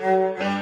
Música